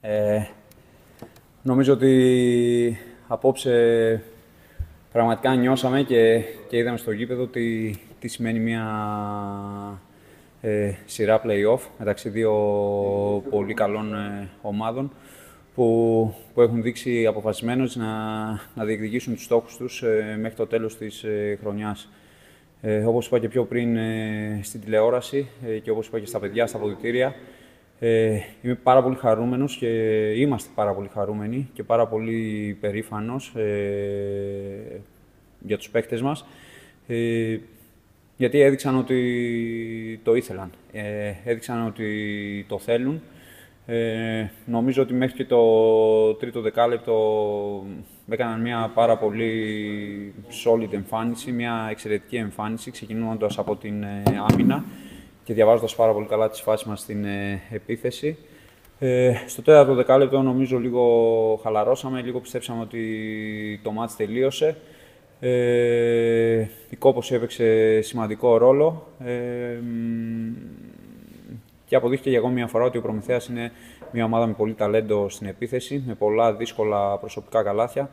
Ε, νομίζω ότι απόψε πραγματικά νιώσαμε και, και είδαμε στο γήπεδο τι, τι σημαίνει μια ε, σειρά play-off μεταξύ δύο πολύ καλών ε, ομάδων που, που έχουν δείξει αποφασισμένως να, να διεκδικήσουν τους στόχους τους ε, μέχρι το τέλος της ε, χρονιάς. Ε, όπως είπα και πιο πριν ε, στην τηλεόραση και όπως είπα και στα παιδιά, στα αποδητήρια, ε, είμαι πάρα πολύ χαρούμενος και είμαστε πάρα πολύ χαρούμενοι και πάρα πολύ περήφανος ε, για τους παίκτες μας, ε, γιατί έδειξαν ότι το ήθελαν, ε, έδειξαν ότι το θέλουν. Ε, νομίζω ότι μέχρι και το τρίτο δεκάλεπτο έκαναν μια πάρα πολύ solid εμφάνιση, μια εξαιρετική εμφάνιση, ξεκινώντας από την άμυνα και διαβάζοντας πάρα πολύ καλά τις φάσεις μας στην ε, επίθεση. Ε, στο τέταρτο δεκάλεπτο νομίζω λίγο χαλαρώσαμε, λίγο πιστέψαμε ότι το μάτς τελείωσε. Ε, η κόπωση έπαιξε σημαντικό ρόλο ε, και αποδείχθηκε για ακόμη μια φορά ότι ο Προμηθέας είναι μια ομάδα με πολύ ταλέντο στην επίθεση, με πολλά δύσκολα προσωπικά καλάθια.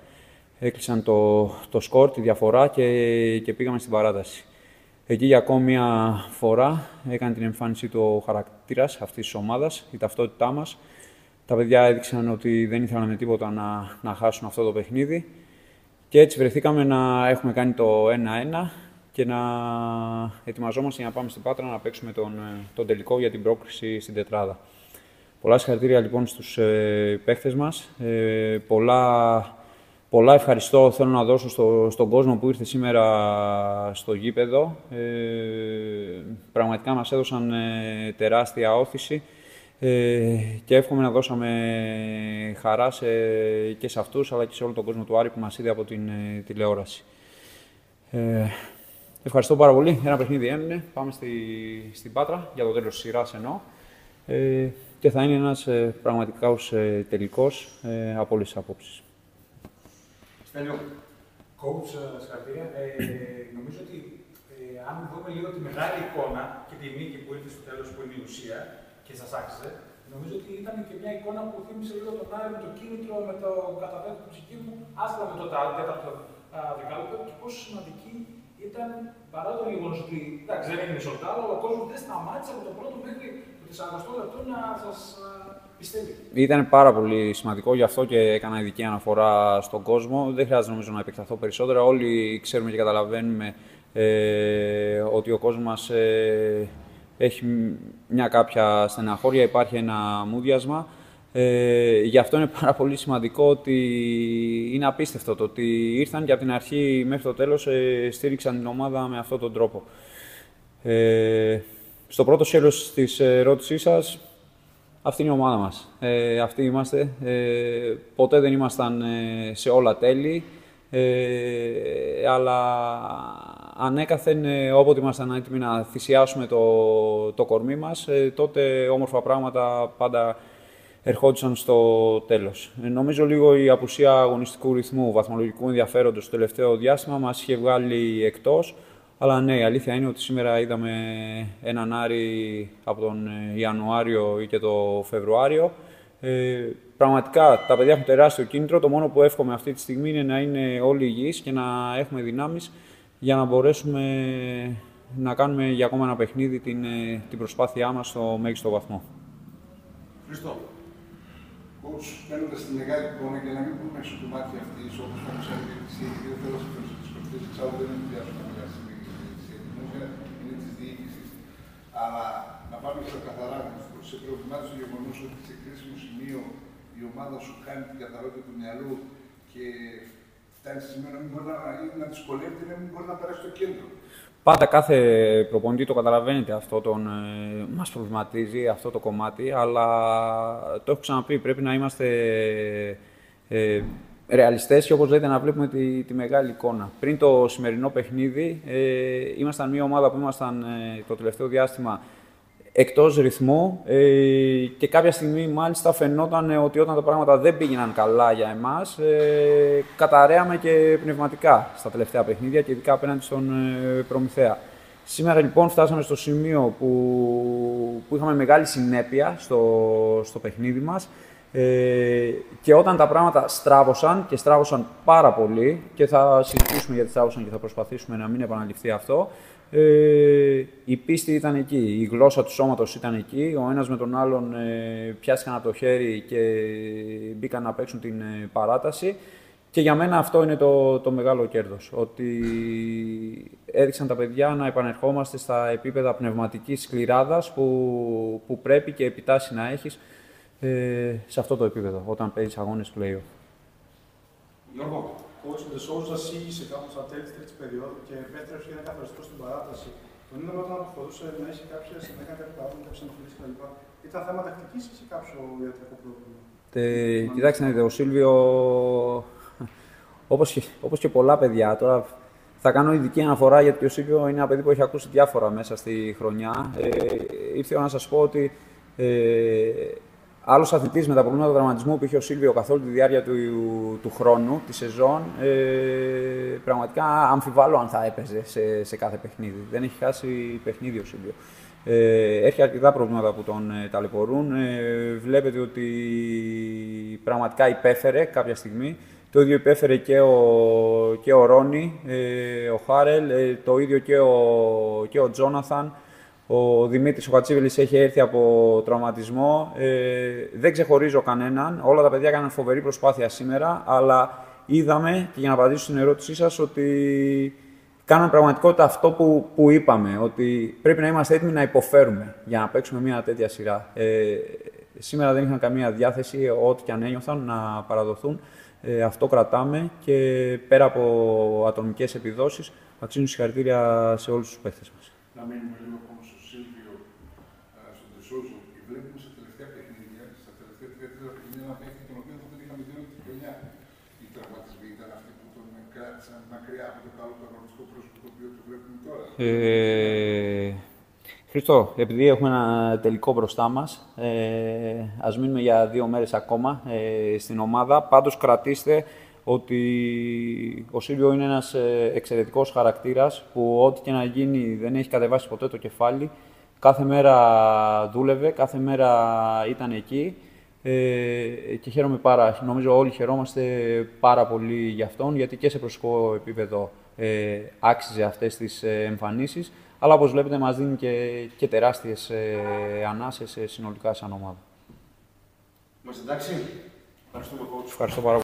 Έκλεισαν το, το σκορ, τη διαφορά και, και πήγαμε στην παράταση. Εκεί για ακόμη μια φορά έκανε την εμφάνισή του ο χαρακτήρας αυτής της ομάδας, η ταυτότητά μας. Τα παιδιά έδειξαν ότι δεν ήθελαν με τίποτα να, να χάσουν αυτό το παιχνίδι. Και έτσι βρεθήκαμε να έχουμε κάνει το 1-1 και να ετοιμαζόμαστε για να πάμε στην Πάτρα να παίξουμε τον, τον τελικό για την πρόκριση στην τετράδα. Πολλά συγχαρητήρια λοιπόν στους ε, παίχτες μας. Ε, πολλά Πολλά ευχαριστώ θέλω να δώσω στο, στον κόσμο που ήρθε σήμερα στο γήπεδο. Ε, πραγματικά μας έδωσαν ε, τεράστια όθηση ε, και εύχομαι να δώσαμε χαρά σε, και σε αυτούς αλλά και σε όλο τον κόσμο του Άρη που μας είδε από την ε, τηλεόραση. Ε, ευχαριστώ πάρα πολύ. Ένα παιχνίδι έμεινε. Πάμε στη, στην Πάτρα για το τέλος της σειράς εννοώ. Ε, και θα είναι ένας ε, πραγματικά τελικός από όλες τις απόψεις. Στέλιο, coach, ε, συγχαρητήρια. Ε, νομίζω ότι ε, αν δούμε λίγο τη μεγάλη εικόνα και τη νίκη που ήρθε στο τέλος που είναι η ουσία και σας άξιζε, νομίζω ότι ήταν και μια εικόνα που θύμισε λίγο τον Άρη με το κίνητρο, με το καταθέτω του ψυχή μου, άσχετα με το τέταρτο δεκάλεπτο και πόσο σημαντική ήταν παρά το γεγονός ότι εντάξει, δεν είναι μισοτάλο, αλλά ο κόσμος δεν σταμάτησε από το πρώτο μέχρι το 40 λεπτό να σας ήταν πάρα πολύ σημαντικό, γι' αυτό και έκανα ειδική αναφορά στον κόσμο. Δεν χρειάζεται νομίζω να επεκταθώ περισσότερα. Όλοι ξέρουμε και καταλαβαίνουμε ε, ότι ο κόσμος μας ε, έχει μια κάποια στεναχώρια, υπάρχει ένα μούδιασμα. Ε, γι' αυτό είναι πάρα πολύ σημαντικό ότι είναι απίστευτο το ότι ήρθαν και από την αρχή μέχρι το τέλος ε, στήριξαν την ομάδα με αυτόν τον τρόπο. Ε, στο πρώτο σκέλος της ερώτησής σας, αυτή είναι η ομάδα μας. Ε, αυτοί είμαστε. Ε, ποτέ δεν ήμασταν ε, σε όλα τέλη. Ε, αλλά ανέκαθεν ε, όποτε ήμασταν έτοιμοι να θυσιάσουμε το, το κορμί μας, ε, τότε όμορφα πράγματα πάντα ερχόντουσαν στο τέλος. νομίζω λίγο η απουσία αγωνιστικού ρυθμού, βαθμολογικού ενδιαφέροντος στο τελευταίο διάστημα μας είχε βγάλει εκτός. Αλλά ναι, η αλήθεια είναι ότι σήμερα είδαμε έναν Άρη από τον ε, Ιανουάριο ή και το Φεβρουάριο. Ε, πραγματικά τα παιδιά έχουν τεράστιο κίνητρο. Το μόνο που εύχομαι αυτή τη στιγμή είναι να είναι όλοι υγιείς και να έχουμε δυνάμεις για να μπορέσουμε να κάνουμε για ακόμα ένα παιχνίδι την, ε, την προσπάθειά μας στο μέγιστο βαθμό. Χριστό. Πώς μένοντας στη μεγάλη εικόνα και να μην πούμε στο κομμάτι αυτή, όπως θα ξέρετε, δεν θέλω να σας πω τις εξάλλου δεν είναι Αλλά να πάμε στα καθαρά, σε προβλημάτισε το γεγονός ότι σε κρίσιμο σημείο η ομάδα σου κάνει την καθαρότητα του μυαλού και φτάνει σε σημείο να μην μπορεί να, να δυσκολεύεται να μην μπορεί να περάσει το κέντρο. Πάντα κάθε προπονητή το καταλαβαίνετε αυτό, τον, ε, μας προβληματίζει αυτό το κομμάτι, αλλά το έχω ξαναπεί, πρέπει να είμαστε ε, ρεαλιστές και όπως λέτε να βλέπουμε τη, τη μεγάλη εικόνα. Πριν το σημερινό παιχνίδι ε, ήμασταν μια ομάδα που ήμασταν ε, το τελευταίο διάστημα εκτός ρυθμού ε, και κάποια στιγμή μάλιστα φαινόταν ότι όταν τα πράγματα δεν πήγαιναν καλά για εμάς ε, καταραίαμε και πνευματικά στα τελευταία παιχνίδια και ειδικά απέναντι στον ε, Προμηθέα. Σήμερα λοιπόν φτάσαμε στο σημείο που, που είχαμε μεγάλη συνέπεια στο, στο παιχνίδι μας Ε, και όταν τα πράγματα στράβωσαν και στράβωσαν πάρα πολύ και θα συζητήσουμε γιατί στράβωσαν και θα προσπαθήσουμε να μην επαναληφθεί αυτό, ε, η πίστη ήταν εκεί, η γλώσσα του σώματος ήταν εκεί, ο ένας με τον άλλον ε, πιάστηκαν από το χέρι και μπήκαν να παίξουν την ε, παράταση. Και για μένα αυτό είναι το, το μεγάλο κέρδος, ότι έδειξαν τα παιδιά να επανερχόμαστε στα επίπεδα πνευματικής σκληράδας που, που πρέπει και επιτάσσει να έχεις ε, σε αυτό το επίπεδο, όταν παίζεις αγώνες play-off. Γιώργο, ο coach Ντεσόουζα σύγχυσε κάπου στα τέλη της περίοδου και επέτρεψε για να καθοριστώ στην παράταση. Τον είδαμε όταν αποφοδούσε να έχει κάποιε να κάνει κάποια πράγματα, κάποιε εμφυλίσει κτλ. Ήταν θέμα τακτικής ή σε κάποιο ιατρικό πρόβλημα; Ε, κοιτάξτε να δείτε, ο Σίλβιο, όπως και, όπως και πολλά παιδιά, τώρα θα κάνω ειδική αναφορά γιατί ο Σίλβιο είναι ένα παιδί που έχει ακούσει διάφορα μέσα στη χρονιά. Ε, ήρθε να σας πω ότι ε, Άλλος αθλητής με τα προβλήματα του δραματισμού που είχε ο Σίλβιο καθ' όλη τη διάρκεια του, του χρόνου, τη σεζόν, ε, πραγματικά αμφιβάλλω αν θα έπαιζε σε, σε κάθε παιχνίδι. Δεν έχει χάσει παιχνίδι ο Σίλβιο. Ε, έχει αρκετά προβλήματα που τον ε, ταλαιπωρούν. Ε, βλέπετε ότι πραγματικά υπέφερε κάποια στιγμή. Το ίδιο υπέφερε και ο, και ο Ρόνι, ε, ο Χάρελ, ε, το ίδιο και ο, και ο Τζόναθαν. Ο Δημήτρης ο Κατσίβελης έχει έρθει από τραυματισμό. Ε, δεν ξεχωρίζω κανέναν. Όλα τα παιδιά έκαναν φοβερή προσπάθεια σήμερα, αλλά είδαμε, και για να απαντήσω στην ερώτησή σας, ότι κάναν πραγματικότητα αυτό που, που είπαμε, ότι πρέπει να είμαστε έτοιμοι να υποφέρουμε για να παίξουμε μια τέτοια σειρά. Ε, σήμερα δεν είχαν καμία διάθεση, ό,τι και αν ένιωθαν, να παραδοθούν. Ε, αυτό κρατάμε και πέρα από ατομικές επιδόσεις, αξίζουν συγχαρητήρια σε όλους τους παίχτες μας. Να μείνουμε λίγο Σούζου και βλέπουμε στα τελευταία παιχνίδια, στα τελευταία τρία τέταρτα παιχνίδια, ένα παίκτη τον οποίο δεν είχαμε δει όλη τη χρονιά. Οι τραυματισμοί ήταν αυτοί που τον κράτησαν μακριά από το καλό αγωνιστικό πρόσωπο το οποίο το βλέπουμε τώρα. Ε, Χριστό, επειδή έχουμε ένα τελικό μπροστά μας, ε, ας μείνουμε για δύο μέρες ακόμα ε, στην ομάδα. Πάντως κρατήστε ότι ο Σίλβιο είναι ένας ε, εξαιρετικός χαρακτήρας που ό,τι και να γίνει δεν έχει κατεβάσει ποτέ το κεφάλι Κάθε μέρα δούλευε, κάθε μέρα ήταν εκεί ε, και χαίρομαι πάρα. Νομίζω όλοι χαιρόμαστε πάρα πολύ για αυτόν, γιατί και σε προσωπικό επίπεδο ε, άξιζε αυτές τις ε, εμφανίσεις, αλλά όπως βλέπετε μας δίνει και, και τεράστιες ε, ανάσες συνολικά σαν ομάδα. Είμαστε εντάξει. Ευχαριστούμε, Ευχαριστώ πάρα πολύ.